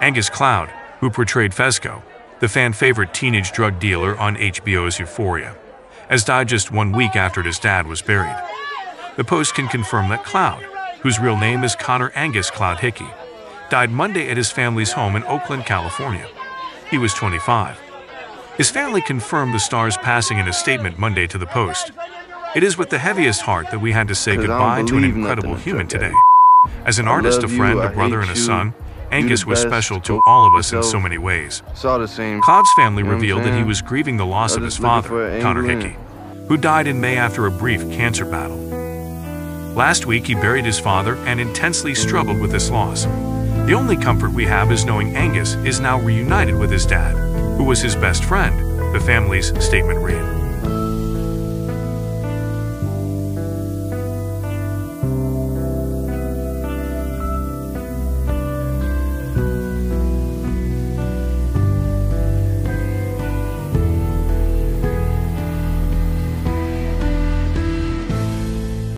Angus Cloud, who portrayed Fezco, the fan-favorite teenage drug dealer on HBO's Euphoria, has died just one week after his dad was buried. The Post can confirm that Cloud, whose real name is Conor Angus Cloud Hickey, died Monday at his family's home in Oakland, California. He was 25. His family confirmed the star's passing in a statement Monday to the Post. It is with the heaviest heart that we had to say goodbye to an incredible human today. As an I artist, a you, friend, I a brother, and a you. son, You Angus was special to all of us in so many ways. Saw the same. Cloud's family You know what I'm revealed that he was grieving the loss of his father, Conor. Hickey, who died in May after a brief cancer battle. Last week, he buried his father and intensely struggled with this loss. The only comfort we have is knowing Angus is now reunited with his dad, who was his best friend, the family's statement read.